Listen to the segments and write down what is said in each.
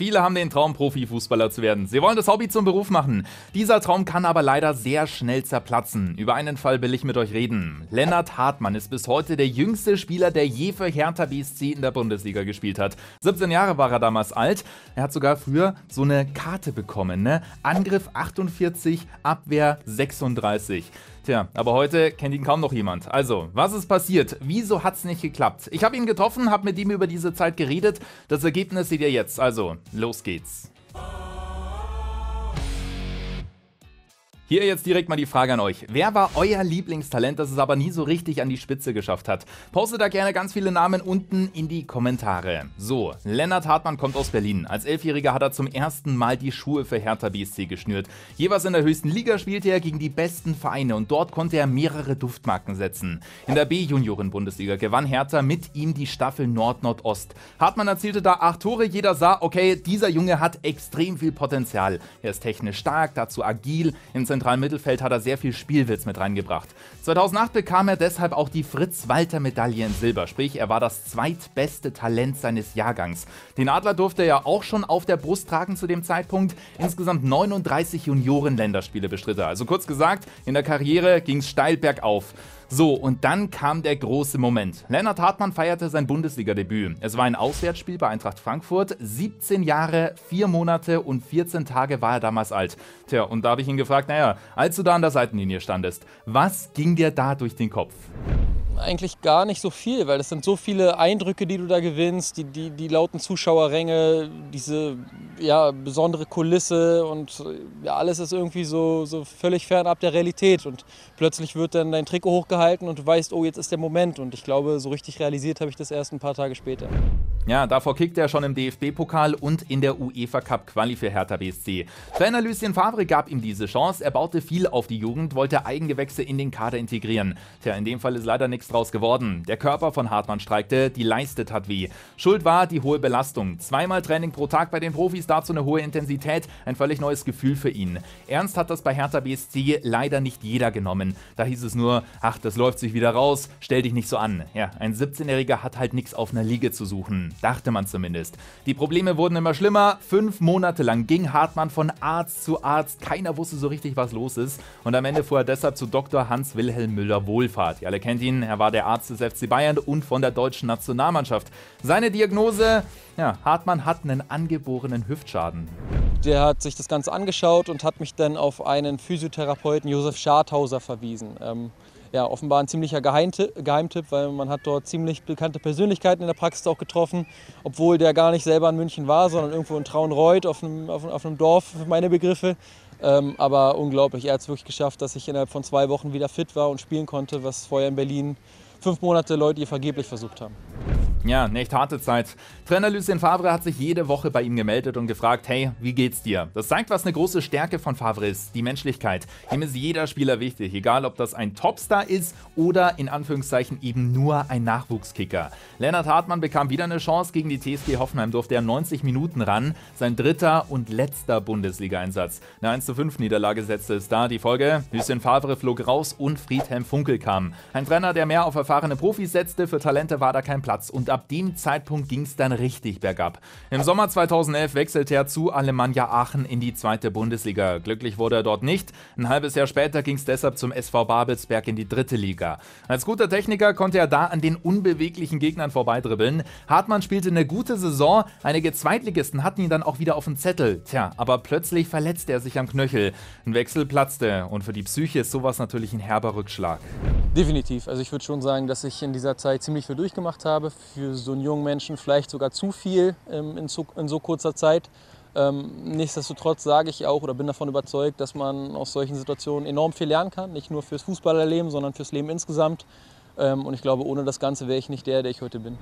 Viele haben den Traum, Profifußballer zu werden. Sie wollen das Hobby zum Beruf machen. Dieser Traum kann aber leider sehr schnell zerplatzen. Über einen Fall will ich mit euch reden. Lennart Hartmann ist bis heute der jüngste Spieler, der je für Hertha BSC in der Bundesliga gespielt hat. 17 Jahre war er damals alt. Er hat sogar früher so eine Karte bekommen, ne? Angriff 48, Abwehr 36. Tja, aber heute kennt ihn kaum noch jemand. Also, was ist passiert? Wieso hat's nicht geklappt? Ich habe ihn getroffen, habe mit ihm über diese Zeit geredet. Das Ergebnis seht ihr jetzt. Also, los geht's. Hier jetzt direkt mal die Frage an euch. Wer war euer Lieblingstalent, das es aber nie so richtig an die Spitze geschafft hat? Postet da gerne ganz viele Namen unten in die Kommentare. So, Lennart Hartmann kommt aus Berlin. Als Elfjähriger hat er zum ersten Mal die Schuhe für Hertha BSC geschnürt. Jeweils in der höchsten Liga spielte er gegen die besten Vereine und dort konnte er mehrere Duftmarken setzen. In der B-Junioren-Bundesliga gewann Hertha mit ihm die Staffel Nord-Nordost. Hartmann erzielte da acht Tore, jeder sah, okay, dieser Junge hat extrem viel Potenzial. Er ist technisch stark, dazu agil, im zentralen Mittelfeld hat er sehr viel Spielwitz mit reingebracht. 2008 bekam er deshalb auch die Fritz-Walter-Medaille in Silber, sprich er war das zweitbeste Talent seines Jahrgangs. Den Adler durfte er auch schon auf der Brust tragen zu dem Zeitpunkt. Insgesamt 39 Junioren-Länderspiele bestritt er. Also kurz gesagt, in der Karriere ging es steil bergauf. So, und dann kam der große Moment. Lennart Hartmann feierte sein Bundesliga-Debüt. Es war ein Auswärtsspiel bei Eintracht Frankfurt. 17 Jahre, 4 Monate und 14 Tage war er damals alt. Tja, und da habe ich ihn gefragt, naja, als du da an der Seitenlinie standest, was ging dir da durch den Kopf? Eigentlich gar nicht so viel, weil es sind so viele Eindrücke, die du da gewinnst, die, die, die lauten Zuschauerränge, diese ja, besondere Kulisse und ja, alles ist irgendwie so, so völlig fernab der Realität. Und plötzlich wird dann dein Trikot hochgehalten und du weißt, oh, jetzt ist der Moment. Und ich glaube, so richtig realisiert habe ich das erst ein paar Tage später. Ja, davor kickte er schon im DFB-Pokal und in der UEFA Cup Quali für Hertha BSC. Trainer Lucien Favre gab ihm diese Chance. Er baute viel auf die Jugend, wollte Eigengewächse in den Kader integrieren. Tja, in dem Fall ist leider nichts draus geworden. Der Körper von Hartmann streikte, die Leiste tat weh. Schuld war die hohe Belastung. Zweimal Training pro Tag bei den Profis, dazu eine hohe Intensität, ein völlig neues Gefühl für ihn. Ernst hat das bei Hertha BSC leider nicht jeder genommen. Da hieß es nur, ach, das läuft sich wieder raus, stell dich nicht so an. Ja, ein 17-Jähriger hat halt nichts auf einer Liege zu suchen. Dachte man zumindest. Die Probleme wurden immer schlimmer. Fünf Monate lang ging Hartmann von Arzt zu Arzt. Keiner wusste so richtig, was los ist. Und am Ende fuhr er deshalb zu Dr. Hans-Wilhelm Müller-Wohlfahrt. Ihr alle kennt ihn, er war der Arzt des FC Bayern und von der deutschen Nationalmannschaft. Seine Diagnose, ja, Hartmann hat einen angeborenen Hüftschaden. Der hat sich das Ganze angeschaut und hat mich dann auf einen Physiotherapeuten Josef Scharthauser verwiesen. Ähm, ja, offenbar ein ziemlicher Geheimtipp, weil man hat dort ziemlich bekannte Persönlichkeiten in der Praxis auch getroffen, obwohl der gar nicht selber in München war, sondern irgendwo in Traunreuth auf einem, auf, auf einem Dorf, für meine Begriffe. Ähm, aber unglaublich, er hat es wirklich geschafft, dass ich innerhalb von zwei Wochen wieder fit war und spielen konnte, was vorher in Berlin fünf Monate Leute ihr vergeblich versucht haben. Ja, eine echt harte Zeit. Trainer Lucien Favre hat sich jede Woche bei ihm gemeldet und gefragt, hey, wie geht's dir? Das zeigt, was eine große Stärke von Favre ist, die Menschlichkeit. Ihm ist jeder Spieler wichtig, egal ob das ein Topstar ist oder in Anführungszeichen eben nur ein Nachwuchskicker. Lennart Hartmann bekam wieder eine Chance gegen die TSG Hoffenheim, durfte er 90 Minuten ran. Sein dritter und letzter Bundesliga-Einsatz. Eine 1 5 Niederlage setzte es da. Die Folge, Lucien Favre flog raus und Friedhelm Funkel kam. Ein Trainer, der mehr auf erfahrene Profis setzte, für Talente war da kein Platz und ab dem Zeitpunkt ging es dann richtig bergab. Im Sommer 2011 wechselte er zu Alemannia Aachen in die zweite Bundesliga. Glücklich wurde er dort nicht. Ein halbes Jahr später ging es deshalb zum SV Babelsberg in die dritte Liga. Als guter Techniker konnte er da an den unbeweglichen Gegnern vorbeidribbeln. Hartmann spielte eine gute Saison. Einige Zweitligisten hatten ihn dann auch wieder auf dem Zettel. Tja, aber plötzlich verletzte er sich am Knöchel. Ein Wechsel platzte und für die Psyche ist sowas natürlich ein herber Rückschlag. Definitiv. Also ich würde schon sagen, dass ich in dieser Zeit ziemlich viel durchgemacht habe. Für so einen jungen Menschen vielleicht sogar zu viel ähm, in, so, in, so, kurzer Zeit. Ähm, nichtsdestotrotz sage ich auch oder bin davon überzeugt, dass man aus solchen Situationen enorm viel lernen kann. Nicht nur fürs Fußballerleben, sondern fürs Leben insgesamt. Ähm, und ich glaube, ohne das Ganze wäre ich nicht der, der ich heute bin.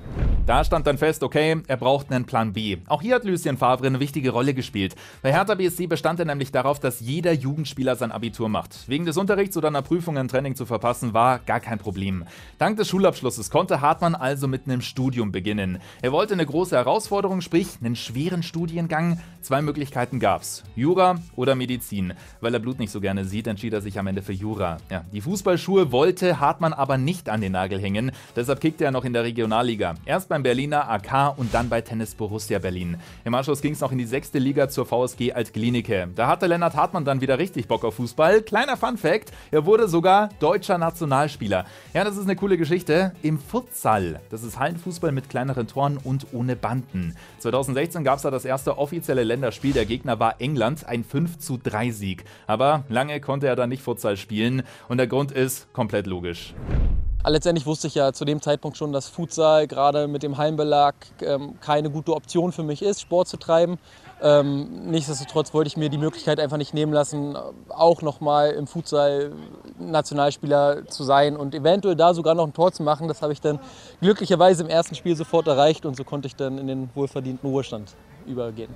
Da stand dann fest, okay, er braucht einen Plan B. Auch hier hat Lucien Favre eine wichtige Rolle gespielt. Bei Hertha BSC bestand er nämlich darauf, dass jeder Jugendspieler sein Abitur macht. Wegen des Unterrichts oder einer Prüfung ein Training zu verpassen, war gar kein Problem. Dank des Schulabschlusses konnte Hartmann also mit einem Studium beginnen. Er wollte eine große Herausforderung, sprich einen schweren Studiengang. Zwei Möglichkeiten gab's: Jura oder Medizin. Weil er Blut nicht so gerne sieht, entschied er sich am Ende für Jura. Ja, die Fußballschuhe wollte Hartmann aber nicht an den Nagel hängen, deshalb kickte er noch in der Regionalliga. Erst beim beim Berliner AK und dann bei Tennis Borussia Berlin. Im Anschluss ging es noch in die sechste Liga zur VSG Altklinike. Da hatte Lennart Hartmann dann wieder richtig Bock auf Fußball. Kleiner Fun Fact, er wurde sogar deutscher Nationalspieler. Ja, das ist eine coole Geschichte. Im Futsal, das ist Hallenfußball mit kleineren Toren und ohne Banden. 2016 gab es da das erste offizielle Länderspiel. Der Gegner war England, ein 5 zu 3 Sieg. Aber lange konnte er dann nicht Futsal spielen und der Grund ist komplett logisch. Letztendlich wusste ich ja zu dem Zeitpunkt schon, dass Futsal gerade mit dem Heimbelag ähm, keine gute Option für mich ist, Sport zu treiben. Ähm, nichtsdestotrotz wollte ich mir die Möglichkeit einfach nicht nehmen lassen, auch nochmal im Futsal Nationalspieler zu sein und eventuell da sogar noch ein Tor zu machen. Das habe ich dann glücklicherweise im ersten Spiel sofort erreicht und so konnte ich dann in den wohlverdienten Ruhestand übergehen.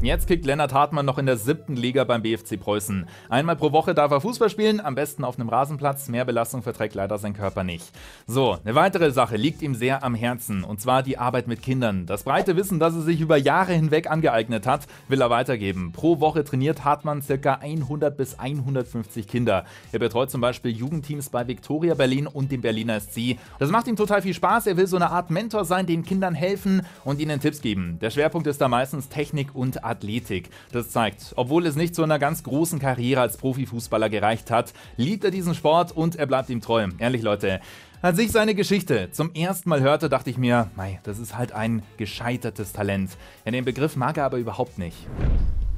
Jetzt kickt Lennart Hartmann noch in der siebten Liga beim BFC Preußen. Einmal pro Woche darf er Fußball spielen, am besten auf einem Rasenplatz. Mehr Belastung verträgt leider sein Körper nicht. So, eine weitere Sache liegt ihm sehr am Herzen, und zwar die Arbeit mit Kindern. Das breite Wissen, das er sich über Jahre hinweg angeeignet hat, will er weitergeben. Pro Woche trainiert Hartmann ca. 100 bis 150 Kinder. Er betreut zum Beispiel Jugendteams bei Viktoria Berlin und dem Berliner SC. Das macht ihm total viel Spaß. Er will so eine Art Mentor sein, den Kindern helfen und ihnen Tipps geben. Der Schwerpunkt ist da meistens Technik und Athletik. Das zeigt, obwohl es nicht zu einer ganz großen Karriere als Profifußballer gereicht hat, liebt er diesen Sport und er bleibt ihm treu. Ehrlich Leute, als ich seine Geschichte zum ersten Mal hörte, dachte ich mir, mei, das ist halt ein gescheitertes Talent. Ja, den Begriff mag er aber überhaupt nicht.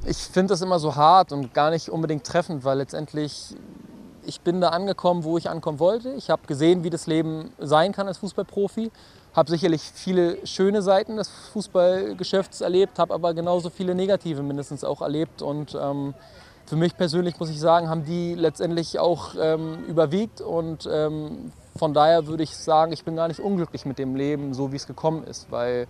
Ich finde das immer so hart und gar nicht unbedingt treffend, weil letztendlich ich bin da angekommen, wo ich ankommen wollte. Ich habe gesehen, wie das Leben sein kann als Fußballprofi habe sicherlich viele schöne Seiten des Fußballgeschäfts erlebt, habe aber genauso viele negative mindestens auch erlebt. Und ähm, für mich persönlich muss ich sagen, haben die letztendlich auch ähm, überwiegt. Und ähm, von daher würde ich sagen, ich bin gar nicht unglücklich mit dem Leben, so wie es gekommen ist. Weil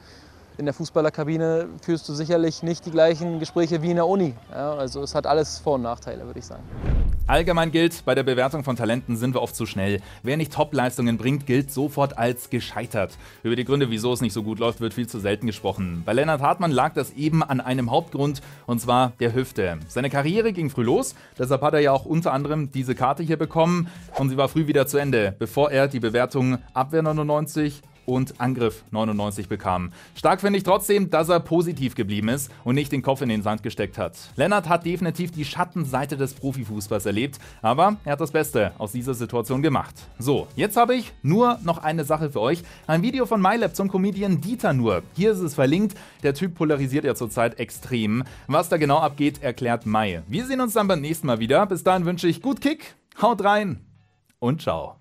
in der Fußballerkabine führst du sicherlich nicht die gleichen Gespräche wie in der Uni. Ja, also es hat alles Vor- und Nachteile, würde ich sagen. Allgemein gilt, bei der Bewertung von Talenten sind wir oft zu schnell. Wer nicht Top-Leistungen bringt, gilt sofort als gescheitert. Über die Gründe, wieso es nicht so gut läuft, wird viel zu selten gesprochen. Bei Lennart Hartmann lag das eben an einem Hauptgrund, und zwar der Hüfte. Seine Karriere ging früh los, deshalb hat er ja auch unter anderem diese Karte hier bekommen und sie war früh wieder zu Ende, bevor er die Bewertung Abwehr 99, und Angriff 99 bekam. Stark finde ich trotzdem, dass er positiv geblieben ist und nicht den Kopf in den Sand gesteckt hat. Lennart hat definitiv die Schattenseite des Profifußballs erlebt, aber er hat das Beste aus dieser Situation gemacht. So, jetzt habe ich nur noch eine Sache für euch. Ein Video von MyLab zum Comedian Dieter Nur. Hier ist es verlinkt. Der Typ polarisiert ja zurzeit extrem. Was da genau abgeht, erklärt Mai. Wir sehen uns dann beim nächsten Mal wieder. Bis dahin wünsche ich gut Kick, haut rein und ciao.